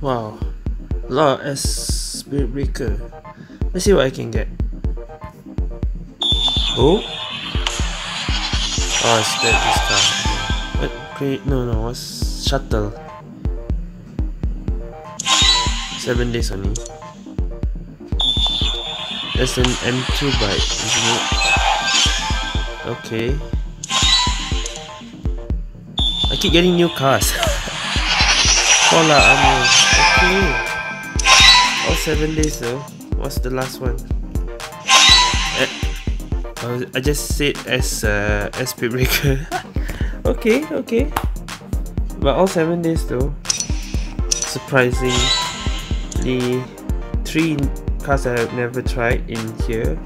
Wow. A lot of S Spirit Breaker. Let's see what I can get. Oh? Oh, it's that this car. What? Great. No, no. What's shuttle? Seven days only. That's an M2 bike, isn't it? Okay. I keep getting new cars. Polar armor. All seven days though. What's the last one? Eh, oh, I just said as uh, SP breaker. okay, okay. But all seven days though. Surprisingly, three cars I have never tried in here,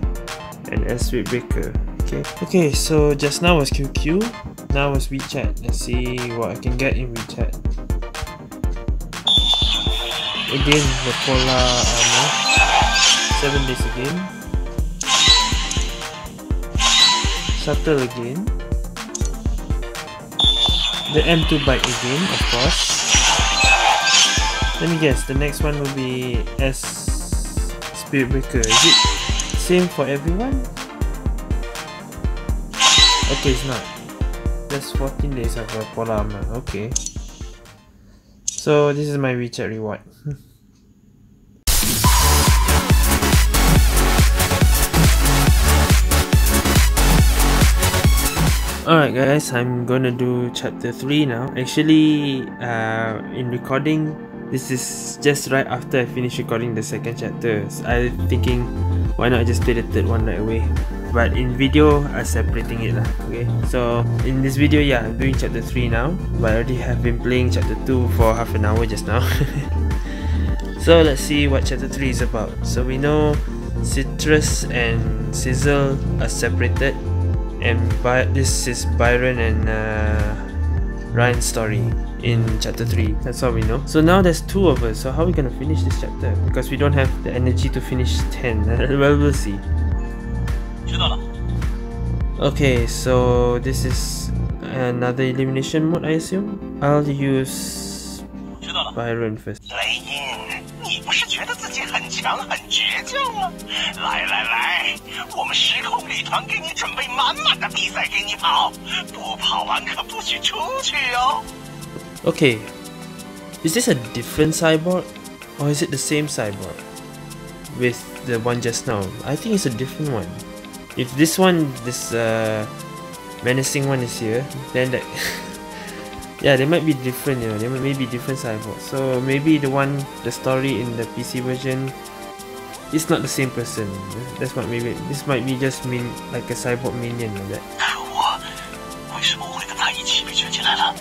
and S breaker. Okay. Okay. So just now was QQ. Now was WeChat. Let's see what I can get in WeChat. Again, the polar armor. Seven days again. Shuttle again. The M2 bike again, of course. Let me guess, the next one will be S Spirit Breaker. Is it same for everyone? Okay, it's not. That's 14 days of polar armor. Okay. So this is my WeChat reward. Alright guys, I'm gonna do chapter 3 now. Actually, uh, in recording, this is just right after I finish recording the second chapter. I'm thinking, why not just play the third one right away? But in video, I'm separating it lah. Okay, so in this video, yeah, I'm doing chapter 3 now. But I already have been playing chapter 2 for half an hour just now. so let's see what chapter 3 is about. So we know Citrus and Sizzle are separated and By this is Byron and uh, Ryan's story in chapter 3 that's all we know so now there's two of us so how are we gonna finish this chapter because we don't have the energy to finish 10 well we'll see okay so this is another elimination mode I assume I'll use Byron first 你不是觉得自己很强很倔强吗？来来来，我们时空旅团给你准备满满的比赛给你跑，不跑完可不许出去哦。Okay, is this a different cyborg or is it the same cyborg with the one just now? I think it's a different one. If this one, this uh, menacing one is here, then that. yeah, they might be different, you know, they may be different cyborgs. So maybe the one, the story in the PC version is not the same person. That's what maybe, this might be just mean like a cyborg minion like that. 我为什么会跟他一起被圈进来了？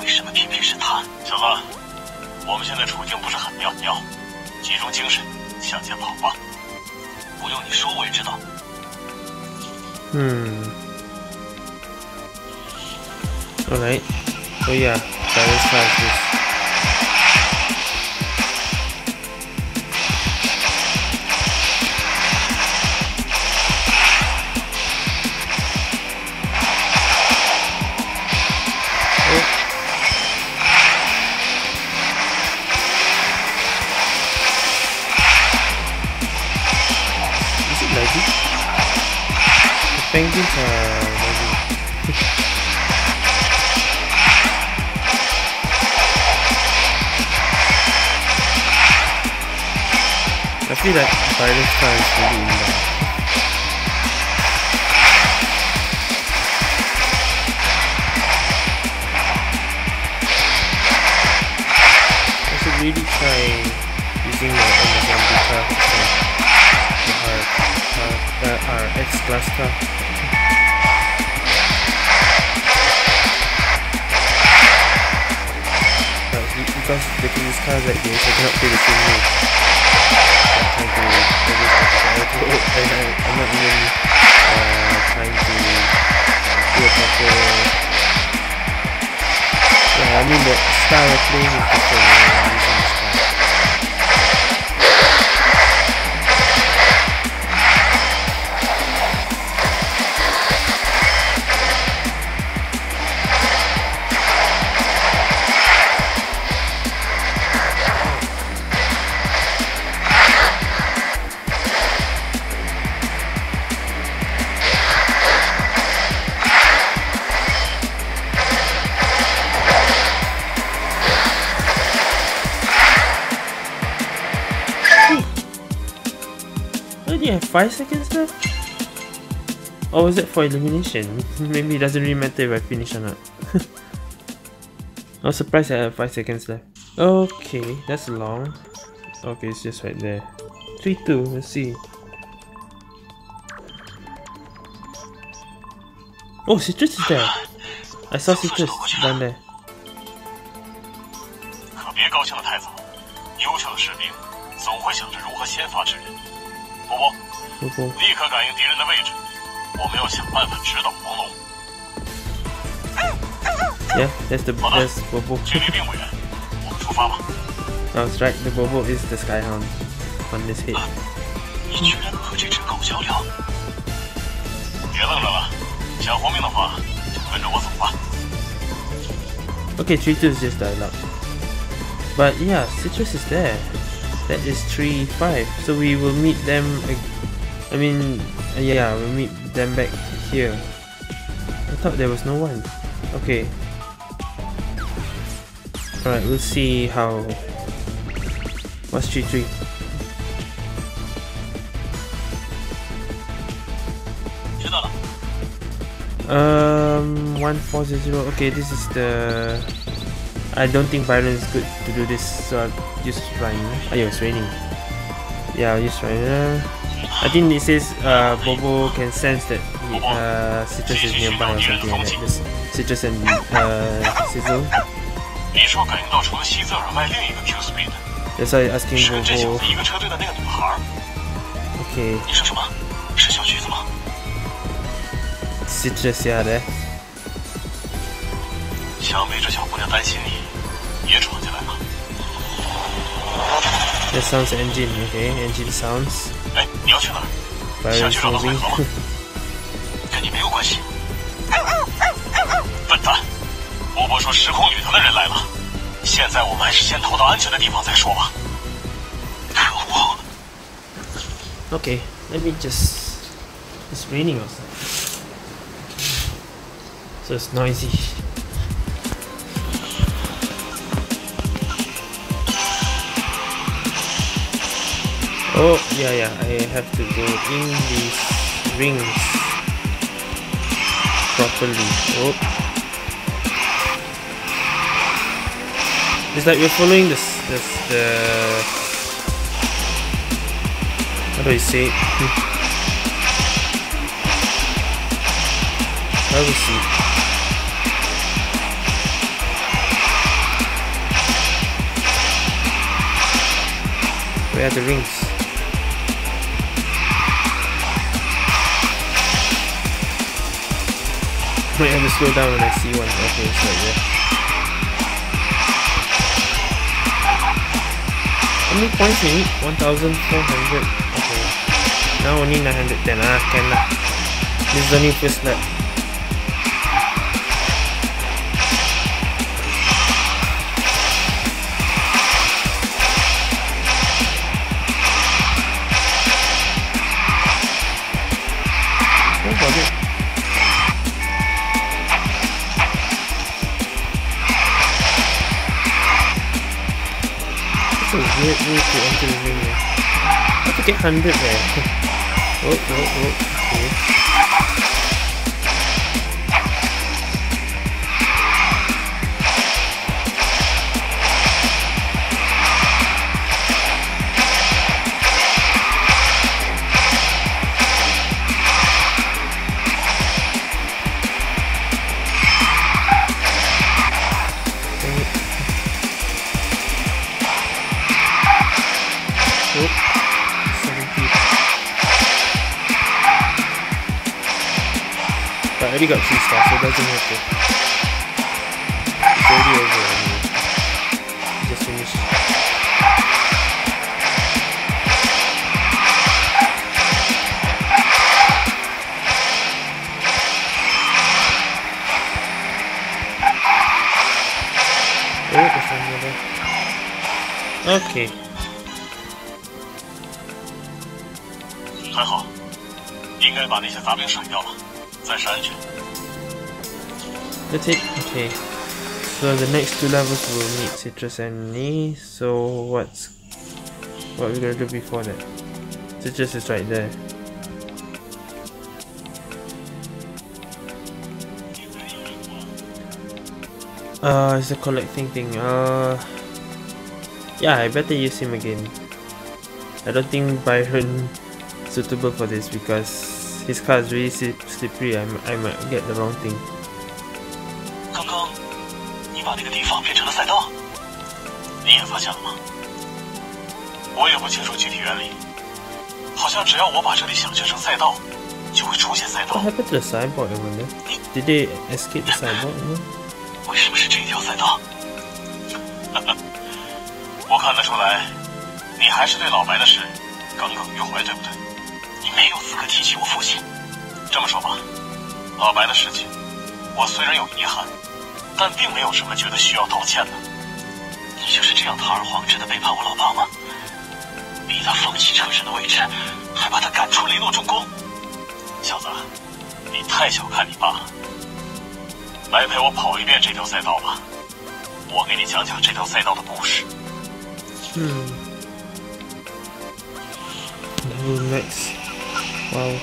为什么偏偏是他？小子，我们现在处境不是很妙妙，集中精神向前跑吧。不用你说我也知道。 Hmm. Alright. Oh yeah, Cyrus has this. Are laggy. I feel like Virus car is really inbound. I should really try using my Amazon Beta for our, uh, our car. But be- because the these cars like this, I cannot play the same way. I'm trying to I'm not even uh, trying to do a proper. Yeah, I mean the style of playing is different 5 seconds left? Or was it for elimination? Maybe it doesn't really matter if I finish or not. I was surprised I have 5 seconds left. Okay, that's long. Okay, it's just right there. 3-2, let's see. Oh, citrus is there. I saw citrus down there. 可别高兴的太早，优秀的士兵总会想着如何先发制人。波波，波波，立刻感应敌人的位置，我们要想办法指导黄龙。Yeah, that's the 好的 that's Bobo. 距离并不远，我们出发吧。 I was right, the Bobo is the Skyhound on this hit. 你居然能和这只狗较量？别愣着了，想活命的话就跟着我走吧。 Okay, 3-2 is just dialogue. But yeah, Citrus is there. That is 3-5. So we will meet them, ag- I mean, uh, yeah, we meet them back here. I thought there was no one. Okay. Alright, we'll see how... What's G3? Um, 1400. Okay, this is the. I don't think Byron is good to do this, so I'll use Rhino. Oh, ah, yeah, it's raining. Yeah, I'll use Rhino. I think it says uh, Bobo can sense that he, uh, Citrus is nearby or something like that. Just Citrus and uh, Sizzle. 你说感应到除了希泽尔外另一个 Q Speed， That's why I asking 是跟这小 Bobo. 子一个车队的那个女孩。 Okay, 你说什么？是小橘子吗？ Citrus, yeah, there. 想必这小姑娘担心你，也闯进来了。 That sounds engine. Okay, engine sounds. 你要去哪儿？想去找王河吗？跟你没有关系。笨蛋！波波说时空旅团的人来了，现在我们还是先逃到安全的地方再说吧。可恶！Okay, let me just. It's raining outside. This is noisy. Oh, yeah, yeah, I have to go in these rings properly. Oh. It's like we're following this, this, the how do I say it? Hmm. How do we see it? Where are the rings? Might have to slow down when I see one. Okay, it's right there. How many points we need? 1400. Okay. Now only 910. Ah, can lah. This is only first lap. A weird way to get 100 there? already got 3 stars, so it doesn't matter. It's already over anyway. Just finished. Oh, there's another. Okay. 还好，应该把那些杂兵甩掉了，That's it. Okay. So the next two levels will meet Citrus and me. So what's what we're gonna do before that? Citrus is right there. Uh, it's a collecting thing. Uh, yeah, I better use him again. I don't think Byron suitable for this because his car is really slippery. I, I might get the wrong thing. 刚刚你把那个地方变成了赛道，你也发现了吗？我也不清楚具体原理，好像只要我把这里想象成赛道，就会出现赛道。What happened to the signboard, I wonder? Did they escape the signboard? No? 为什么是这条赛道？我看得出来，你还是对老白的事耿耿于怀，对不对？没有资格提起我父亲。这么说吧，老白的事情，我虽然有遗憾，但并没有什么觉得需要道歉的。你就是这样堂而皇之的背叛我老爸吗？逼他放弃车神的位置，还把他赶出雷诺重工。小子，你太小看你爸了。来陪我跑一遍这条赛道吧，我给你讲讲这条赛道的故事。嗯。Wow.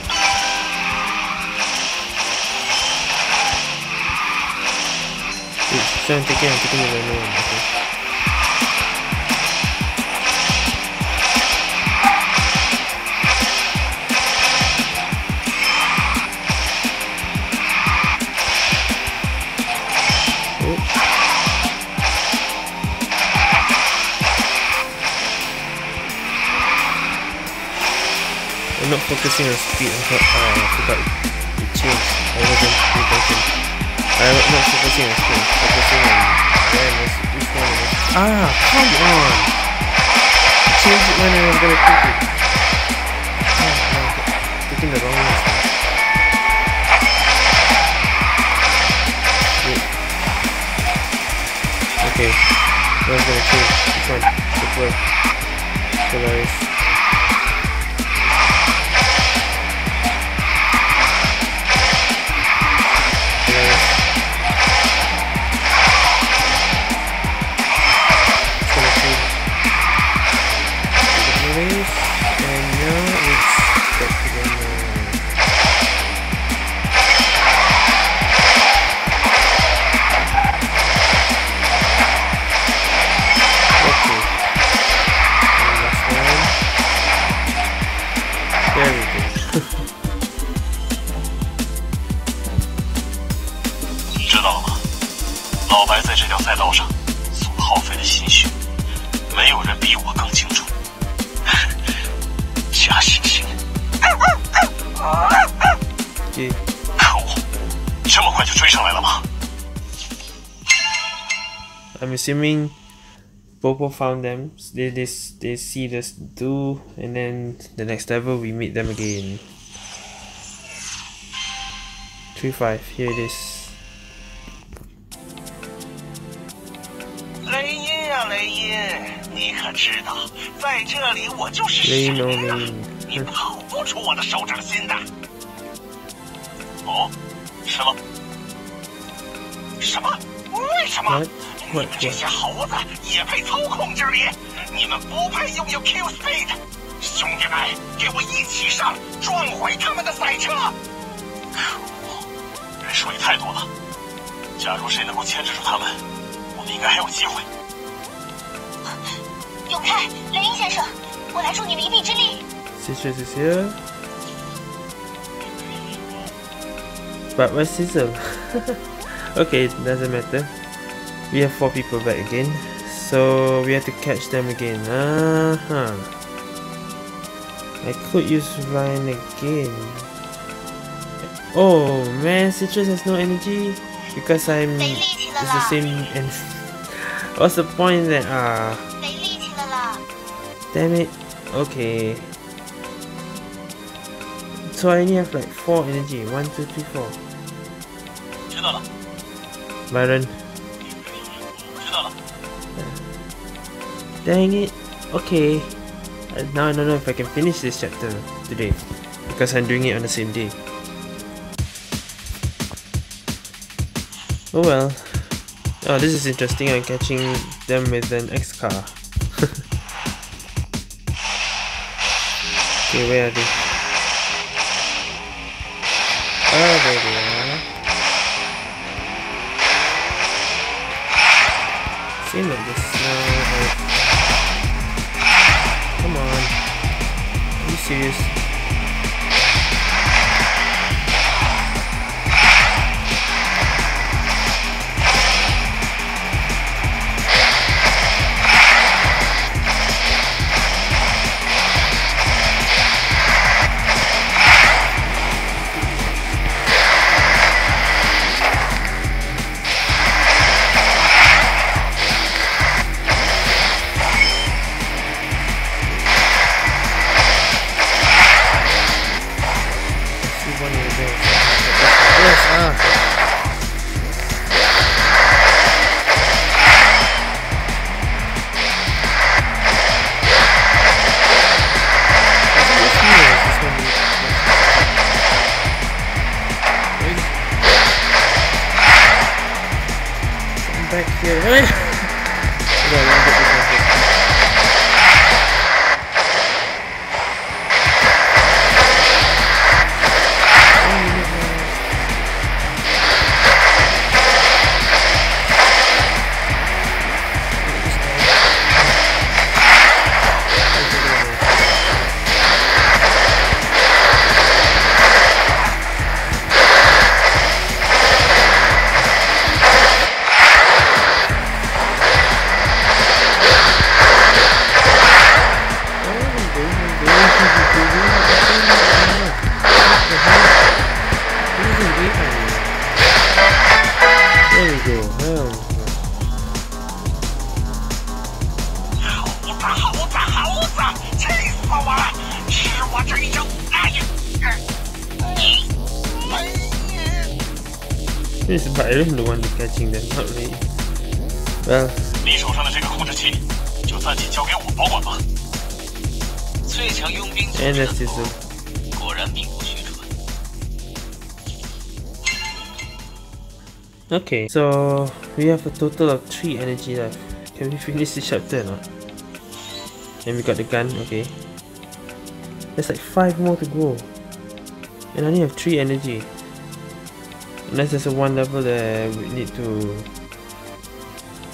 So I'm taking, I'm taking the I'm not focusing on speed, I thought, uh, I forgot it changed. I wasn't attention. I'm not focusing on speed, focusing on where which one was. Ah, come on! Change it when I was gonna pick it. Oh, no, picking the wrong one. Okay, I was gonna change. Which one? Which one? Polaris. I'm assuming Bobo found them. They, they, they see this do, and then the next level we meet them again. 3-5, here it is. 可知道，在这里我就是神啊！你跑不出我的手掌心的。哦，什么？什么？为什么？你们这些猴子也配操控这里？你们不配拥有 Q Speed！兄弟们，给我一起上，撞毁他们的赛车！可恶，人数也太多了。假如谁能够牵制住他们，我们应该还有机会。永开，雷音先生，我来助你们一臂之力。谢谢谢谢。But where's Sizzle? okay, doesn't matter. we have four people back again so we have to catch them again uh -huh. I could use Ryan again oh man Citrus has no energy because I'm it's the same and what's the point then ah damn it okay so I only have like 4 energy 1, 2, 3, 4 Byron Dang it. Okay. Uh, now I don't know if I can finish this chapter today. Because I'm doing it on the same day. Oh well. Oh, this is interesting. I'm catching them with an X car. Okay, where are they? Oh, there they are. Same like this. No, like... Come on. Are you serious? This 佣兵组织的头，果然名不虚传。Okay, so we have a total of three energy left. Can we finish this chapter or not? And we got the gun, okay. There's like five more to go. And I only have three energy. Unless there's a one level that we need to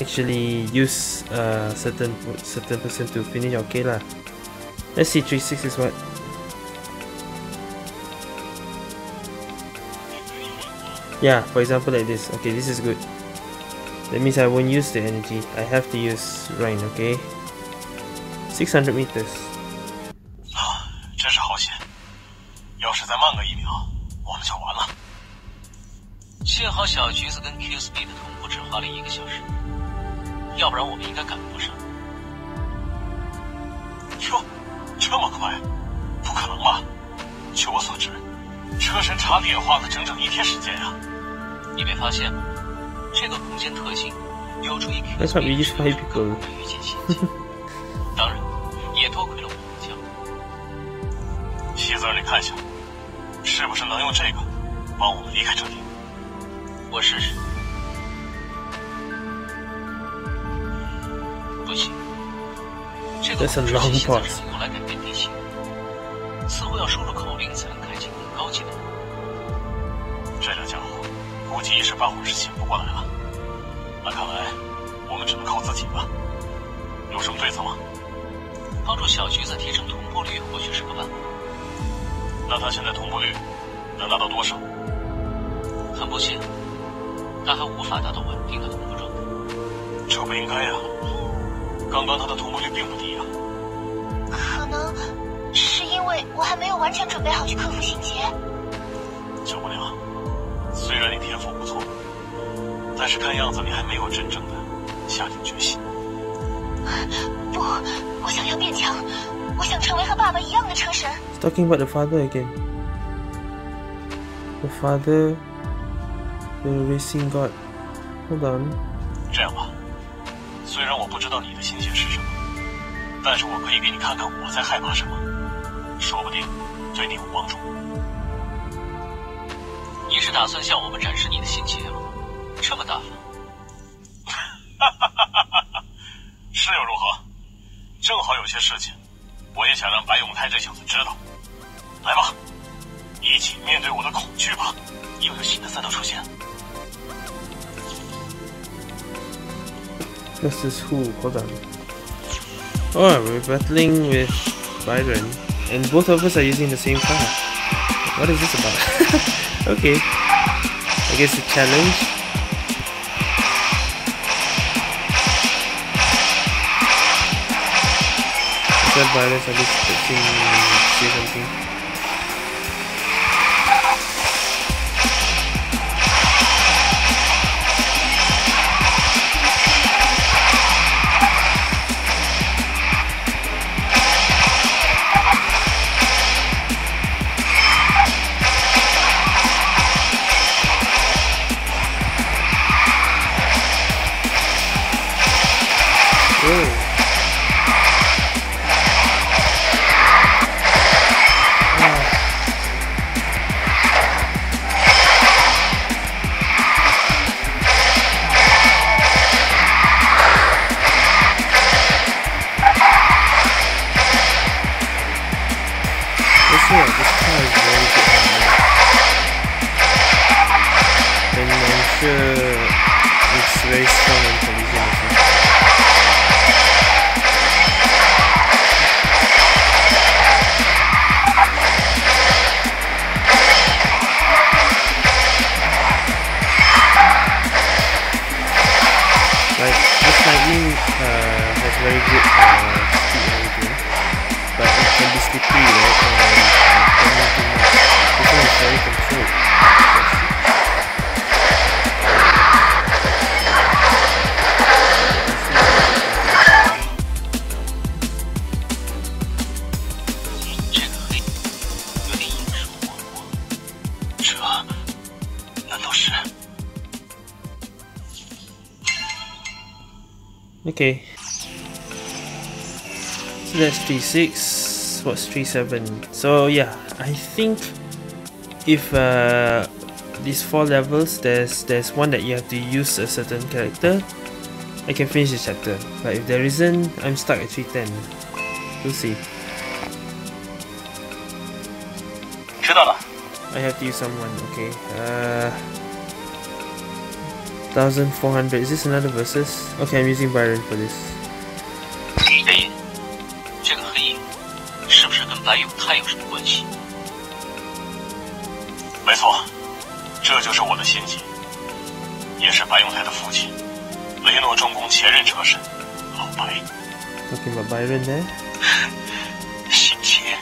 actually use a certain certain person to finish okay lah. Let's see 3-6 is what. Yeah, for example like this. Okay, this is good. That means I won't use the energy. I have to use Rhine, okay? 600 meters. 真是好险！要是再慢个一秒，我们就完了。幸好小橘子跟 Q Speed 的同步只花了一个小时，要不然我们应该赶不上。 这么快？不可能吧？据我所知，车神查理也花了整整一天时间呀。你没发现吗？这个空间特性有助于 Q Speed 更快预见先机。当然，也多亏了我们家。希子儿，你看一下，是不是能用这个帮我们离开这里？我试试。不行，这个控制器现时半会儿是醒不过来了。那看来我们只能靠自己了。有什么对策吗？帮助小橘子提升同步率或许是个办法。那他现在同步率能达到多少？很不幸。他还无法达到稳定的同步状态，这不应该呀！刚刚他的同步率并不低啊。可能是因为我还没有完全准备好去克服心结。但是看样子你还没有真正的下定决心。不，我想要变强，我想成为和爸爸一样的车神。Talking about the father again. The father. The racing god. Hold on. 这样吧，虽然我不知道你的心情是什么，但是我可以给你看看我在害怕什么，说不定对你有帮助。你是打算向我们展示你的心结吗？这么大方。是又如何？正好有些事情，我也想让白永泰这小子知道。来吧，一起面对我的恐惧吧。又有新的赛道出现。This is who? Hold on. Oh, we're battling with Byron. And both of us are using the same card. What is this about? okay. I guess a challenge. Tell Byron at least say something. definitely uh, has very good uh, speed and everything, but it can be slippery. Okay. So that's 3-6. What's 3-7? So yeah, I think if uh, these four levels, there's there's one that you have to use a certain character, I can finish the chapter. But if there isn't, I'm stuck at 310. We'll see. I have to use someone, okay. Uh, 1400. Is this another versus? Okay, I'm using Byron for this. 黑影，这个黑影是不是跟白永泰有什么关系？没错，这就是我的心结，也是白永泰的父亲，雷诺重工前任车神老白。Talking about Byron there. 心结，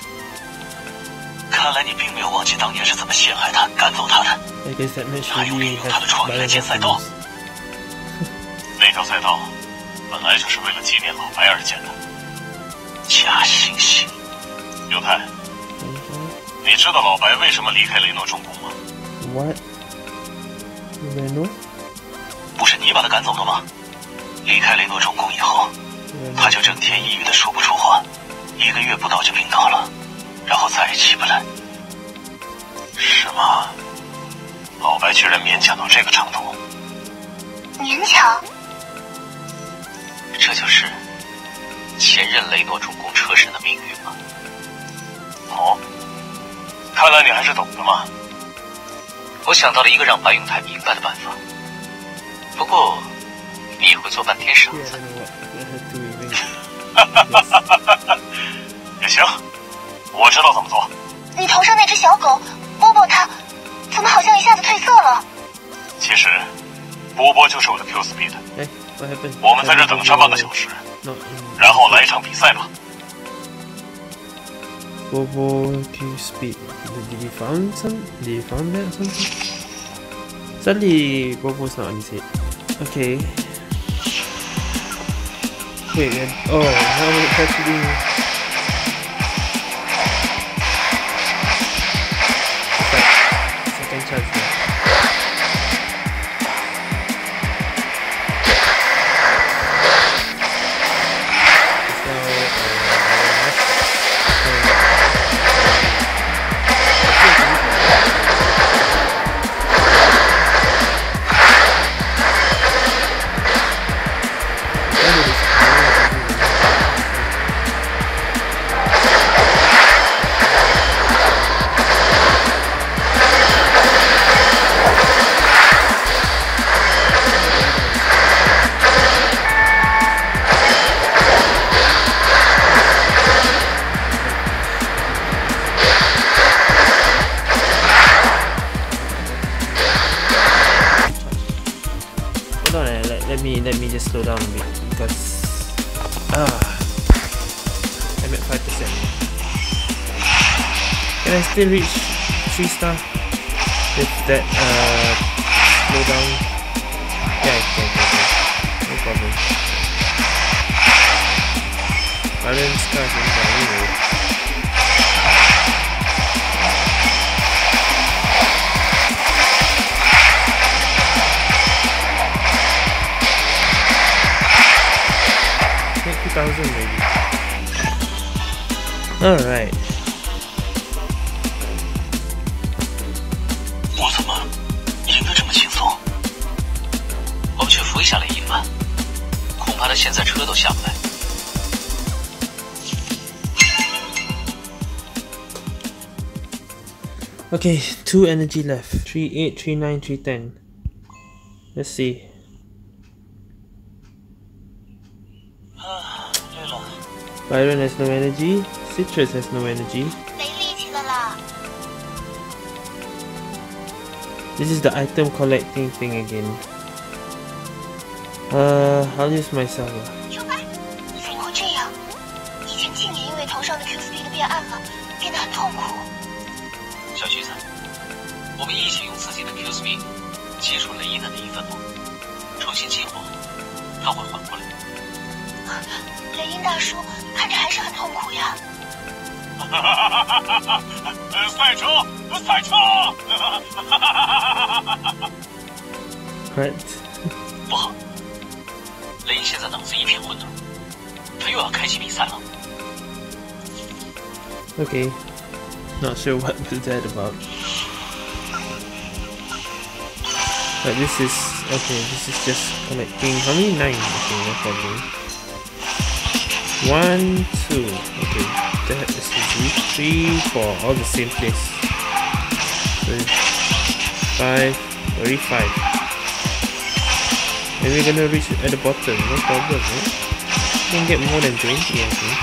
看来你并没有忘记当年是怎么陷害他、赶走他的。I guess that match 还有利 really 用他的 has 创意来 Byron 建赛道 has。那 条赛道本来就是为了纪念老白而建的。假惺惺，犹太，你知道老白为什么离开雷诺重工吗？What? 不是你把他赶走的吗？离开雷诺重工以后，他就整天抑郁的说不出话，一个月不到就病倒了，然后再也起不来。是吗？老白居然勉强到这个程度，勉强。这就是前任雷诺重工车神的命运吗？哦，看来你还是懂的嘛。我想到了一个让白永泰明白的办法，不过你也会做半天傻子.也行，我知道怎么做。你头上那只小狗波波它，怎么好像一下子褪色了？其实，波波就是我的 Q Speed，Hey, what happened? 我们在这等上半个小时， Not in 然后来一场比赛吧。 Bobo Q speed. Did he found some? Did he found that or something? Suddenly, Bobo's not on his head. Okay. Wait, then. Oh, now it's actually. Still reach 3 star with that uh, slow down? Yeah, I can, I. No problem. Balance cars in anyway. 2000 maybe. Alright. 我 Okay, two energy left. Three eight, three nine, three ten. Let's see. Byron has no energy. Citrus has no energy. This is the item collecting thing again. Uh, I'll use my Saga. 分梦，重新激活，他会缓过来。雷音大叔看着还是很痛苦呀。赛车，赛车！Right. 不好，雷音现在脑子一片混沌，他又要开启比赛了。Okay. Not sure what was that about. But this is okay, this is just collecting how many? Nine, okay, no problem. One, two, okay. That is easy. Three, four, all the same place. So five, five. And we're gonna reach at the bottom, no problem, eh? right? Can get more than 20, I think.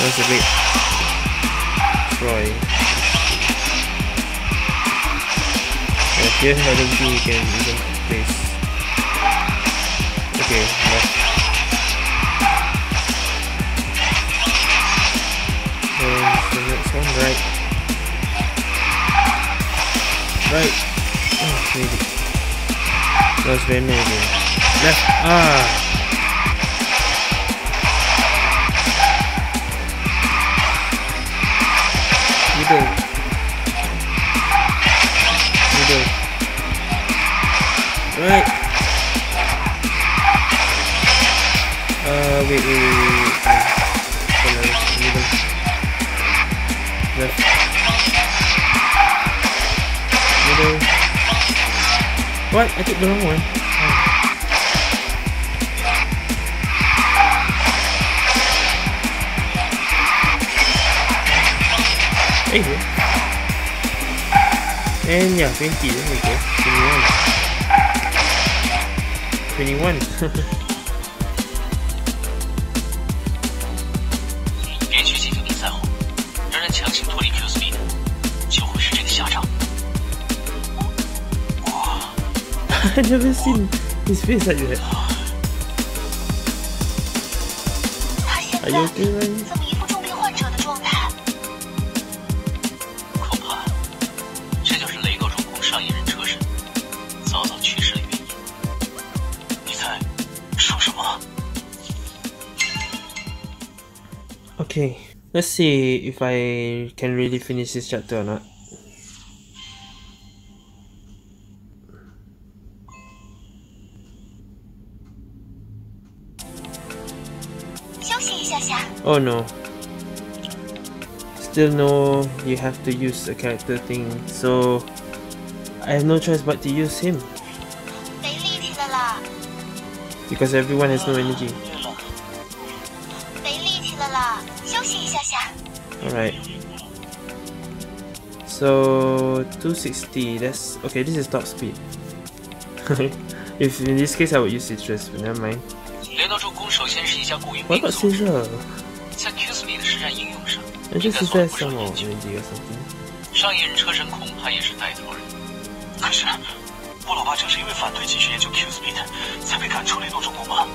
That's a bit Troy. Here I don't think we can even place. Okay, left. And the next one, right. Right. Oh, maybe. That was very again. Left. Ah! Took the wrong. There you. And yeah, 20, there we go. 21. 21. I never seen his face like that. Are you okay, Okay, let's see if I can really finish this chapter or not. Oh no. Still no, you have to use a character thing, so I have no choice but to use him. Because everyone has no energy. Alright. So 260, that's okay, this is top speed. if in this case I would use citrus, but never mind. Why not scissor? More 研究。energy or something. 上一任车神恐怕也是带头人，可是，我老爸正是因为反对继续研究 Q Speed，才被赶出雷诺重工吗？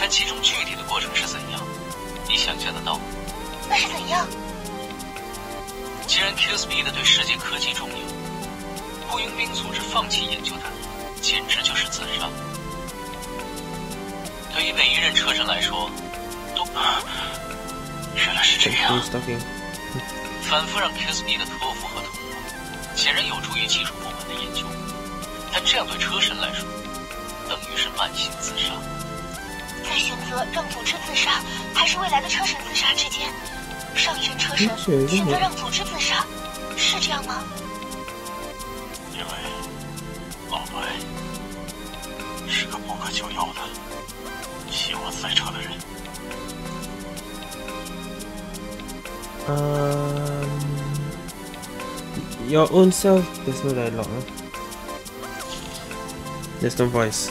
但其中具体的过程是怎样？你想象得到吗？那是怎样？既然 Q Speed 对世界科技重要，雇佣兵组织放弃研究它，简直就是自杀。对于每一任车神来说，都 原来是这样。反复让 Kiss Me 的托付和同步，显然有助于技术部门的研究。但这样对车神来说，等于是慢性自杀。在选择让组织自杀还是未来的车神自杀之间，上一任车神选择让组织自杀，是这样吗？因为老白是个不可救药的喜欢赛车的人。Um, your own self, there's no dialogue. Huh? There's no voice.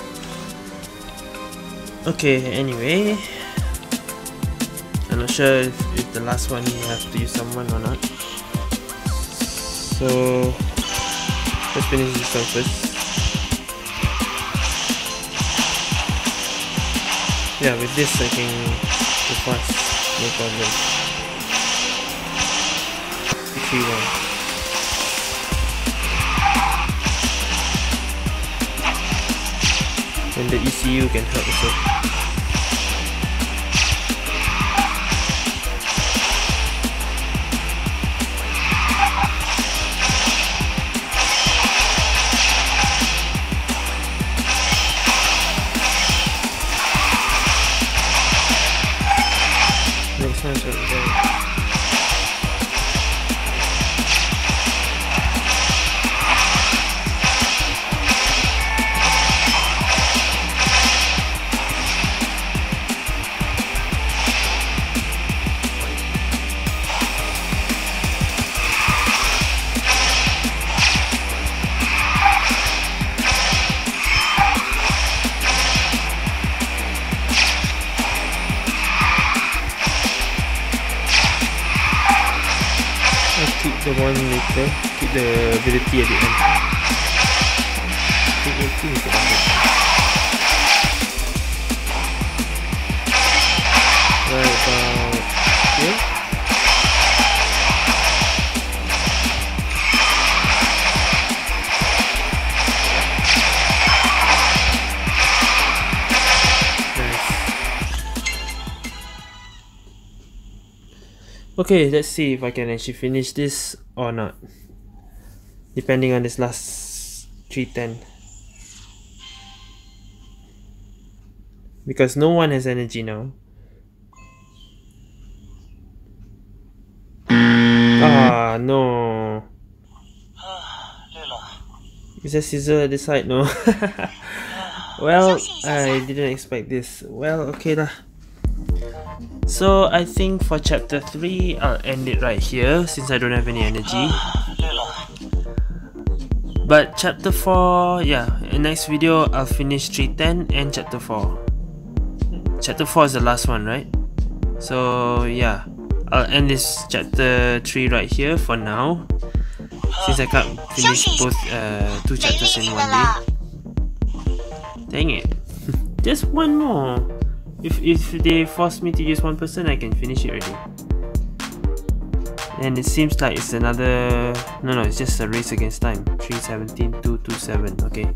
Okay, anyway. I'm not sure if, if the last one you have to use someone or not. So, let's finish this one first. Yeah, with this I can go fast, no problem. 3 1. and the ECU can help also. One later keep the ability at the end. I think 18 is Okay, let's see if I can actually finish this or not. Depending on this last 310. Because no one has energy now. Ah, no. Is there scissor at the side? No. well, I didn't expect this. Well, okay lah. So I think for chapter 3, I'll end it right here since I don't have any energy. But chapter 4, yeah, in next video I'll finish 310 and chapter 4. Chapter 4 is the last one, right? So yeah, I'll end this chapter 3 right here for now. Since I can't finish both uh, two chapters in one day. Dang it. Just one more. If, if they force me to use one person, I can finish it already. And it seems like it's another... No, no, it's just a race against time. 317, 227, okay.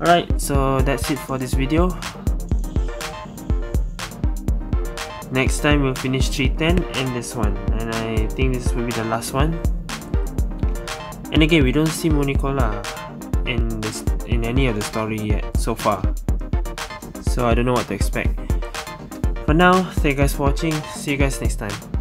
Alright, so that's it for this video. Next time we'll finish 310 and this one. And I think this will be the last one. And again, we don't see Monicola in, this, in any of the story yet so far so I don't know what to expect. For now, thank you guys for watching, see you guys next time.